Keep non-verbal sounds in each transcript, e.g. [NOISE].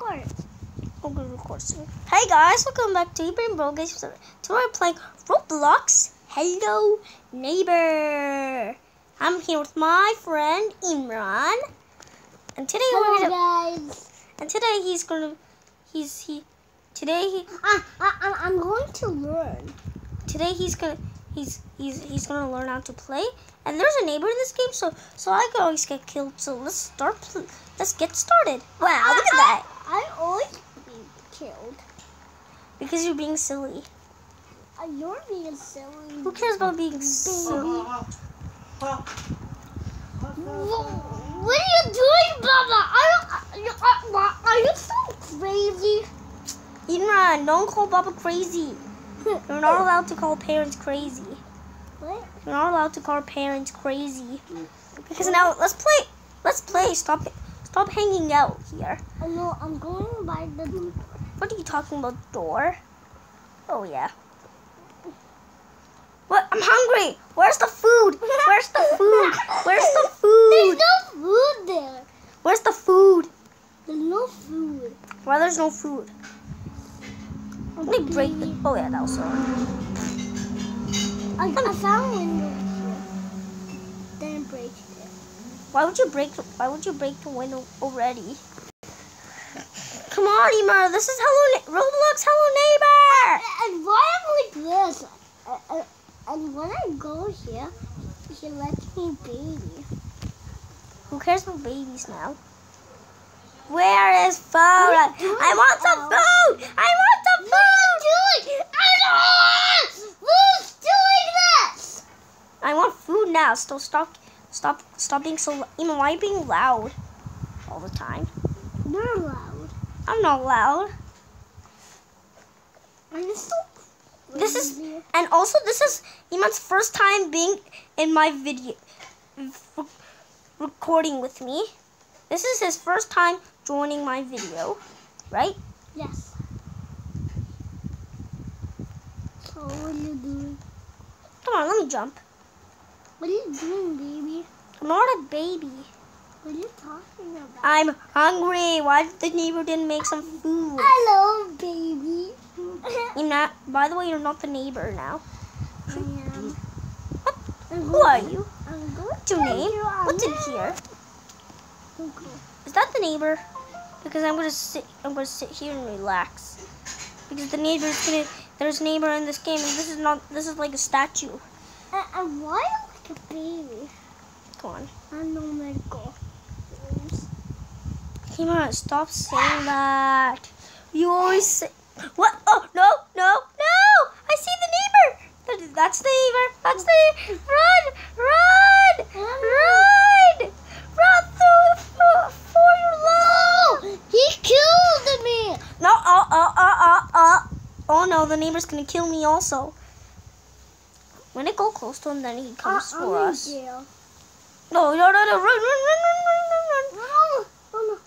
record. I'm gonna record soon. Hey guys, welcome back to Ibrahim Bro Games. Today we're playing Roblox. Hello, neighbor. I'm here with my friend Imran, and today Hello, we're gonna, guys. and today he's gonna, he's he, today he, I, I, I- I'm going to learn. today he's gonna, he's he's he's gonna learn how to play. And there's a neighbor in this game, so so I could always get killed. So let's start. Let's get started. Wow, look at that. I always be killed. Because you're being silly. Uh, you're being silly. Who cares about being silly? What are you doing, Baba? Are you, are, are, are you so crazy? Imran, don't call Baba crazy. [LAUGHS] You're not allowed to call parents crazy. What? You're not allowed to call parents crazy. Because now let's play. Let's play. Stop. Stop hanging out here. Oh, no, I'm going by the. What are you talking about? Door. Oh yeah. What? I'm hungry. Where's the food? Where's the food? Where's the [LAUGHS] food? There's no food there. Where's the food? There's no food. Why there's no food? Let me break the. Oh yeah, that was so. I, I found a window here. Then break it. Why would you break? Why would you break the window already? Come on, Ema. This is Hello Na- Roblox. Hello Neighbor. And why am I like this? Uh, uh, and when I go here, she lets me baby. Who cares about babies now? Where is food? I doing want some food. I want some food. you doing? I Who's doing this? I want food now. Still stop. Stop. Stop being so. Ema, why are you being loud all the time? You're loud. I'm not loud. This is- And also, this is Imran's first time being in my video, recording with me. This is his first time joining my video, right? Yes. So what are you doing? Come on, let me jump. What are you doing, baby? I'm not a baby. What are you talking about? I'm hungry. Why did the neighbor didn't make some food? Hello, baby. [LAUGHS] You're not. By the way, you're not the neighbor now. I am. What? Who are you? I'm going What's your name? you What's in here? Okay. Is that the neighbor? Because I'm gonna sit. I'm gonna sit here and relax. Because the neighbor is gonna. There's a neighbor in this game, and this is not. This is like a statue. And, and why like a baby? Come on. I know my goal. Come stop saying that. You always say. What? Oh, no, no, no! I see the neighbor! That's the neighbor! That's the. Run! Run! Run! Run through for, for your life! He killed me. No, oh, oh, oh, oh, oh. Oh no, the neighbor's gonna kill me also. When I go close to him, then he comes I- for us. jail. No, no, no, no, run, run, run, run, run. No, no, no.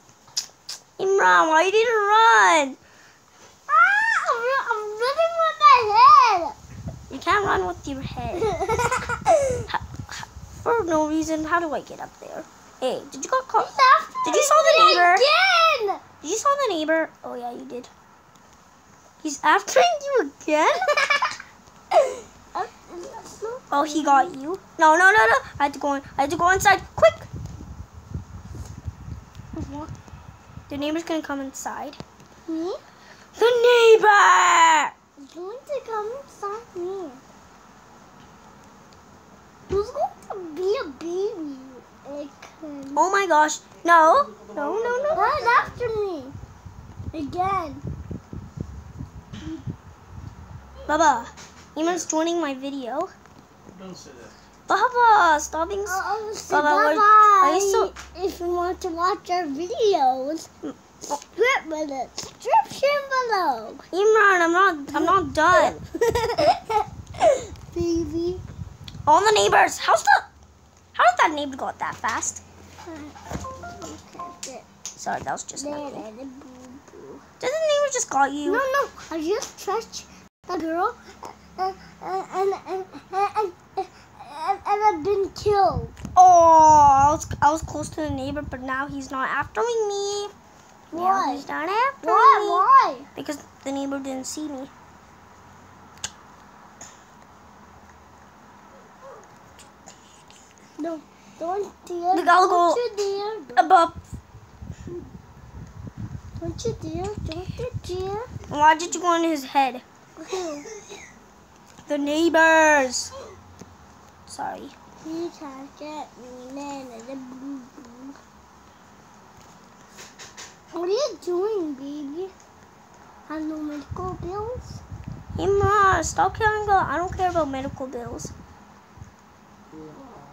Imran, why you didn't run? Ah, I'm, I'm running with my head. You can't run with your head. [LAUGHS] For no reason, how do I get up there? Hey, did you go call? Did you saw the neighbor? Again. Did you saw the neighbor? Oh yeah, you did. He's after [LAUGHS] you again? [LAUGHS] Oh, he got you. No, no, no, no. I had to go in. I had to go inside. Quick. The neighbor's gonna come inside. me. The neighbor! He's going to come inside me. Who's going to be a baby? Like, um, Oh my gosh. No. No, no, no. Run after me. Again. Baba, Imran's joining my video. Don't say that. Baba, stop being. s- Oh, say Baba, bye we're- bye. are you so- If you want to watch our videos, strip with it. Description below. Imran, I'm not. I'm not done. [LAUGHS] Baby. All the neighbors. How's the? How did that neighbor got that fast? Sorry, that was just there, nothing. there, the boo-boo. Did the neighbor just got you? No, no, I just touched the girl uh, uh, and, and, and, and, and, and I've been killed. Oh, I was, I was close to the neighbor, but now he's not after me. Now Why? he's not after Why? me. Why? Because the neighbor didn't see me. No, don't dare. Look, I'll don't go- you dare. Above. don't you dare. Don't you dare. Why did you go on his head? The neighbors. Sorry. You can't get me. What are you doing, baby? Have no medical bills? Imran, stop killing girl. I don't care about medical bills.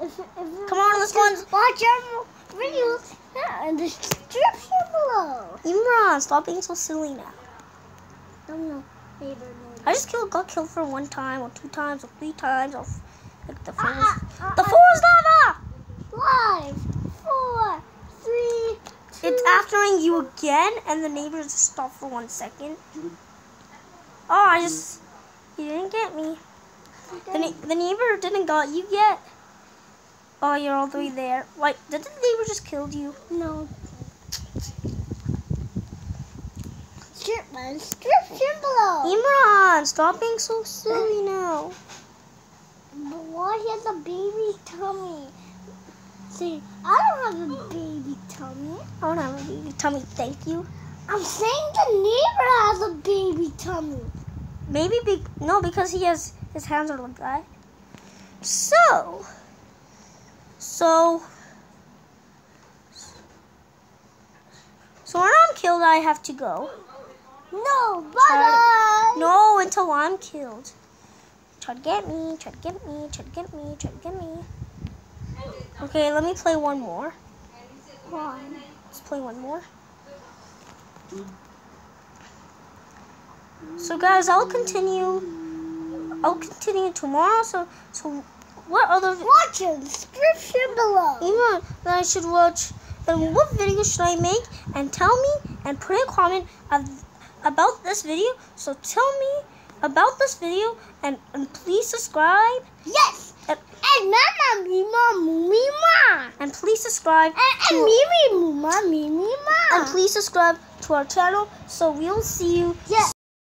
If, if Come on, let's go and- Watch our videos yeah, in the description below. Imran, stop being so silly now. No, no, neighbor, neighbor. I just killed, got killed for one time, or two times, or three times, or the fourth. Ah, ah, the ah, fourth lava. Five, four, three, two. It's aftering you again, and the neighbors just stop for one second. Oh, I just you didn't get me. The, ne- the neighbor didn't got you yet. Oh, you're all the way there. Wait, didn't the neighbor just killed you? No. Strip my description below. Imran, stop being so silly now. Why has a baby tummy? See, I don't have a baby tummy. I don't have a baby tummy, thank you. I'm saying the neighbor has a baby tummy. Maybe be no, because he has his hands are like that. So, so, so when I'm killed, I have to go. No, bye bye. No, until I'm killed. Try to get me. Try to get me. Try to get me. Try to get me. Okay, let me play one more. Let's play one more. Mm. So guys, I'll continue. I'll continue tomorrow. So, so what other Watch the description below. email that I should watch? And what video should I make? And tell me and put a comment of, about this video. So tell me about this video and, and please subscribe Yes. and, And mama, mima, mima. and please subscribe And, and mimi, mima, mimi, and please subscribe to our channel. So we'll see you Yes.